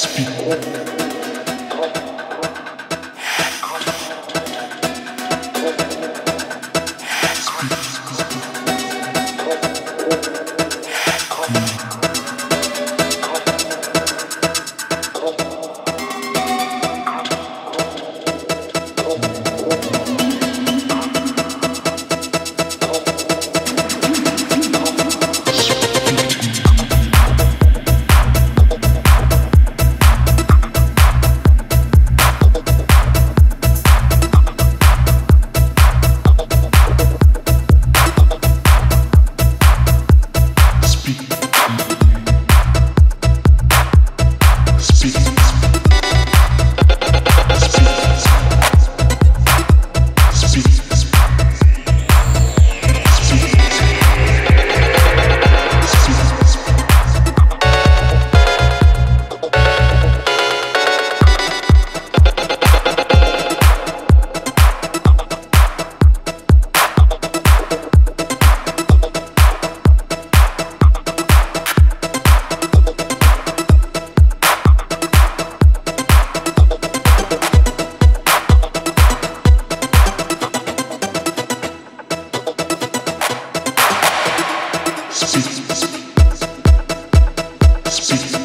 speak. speak.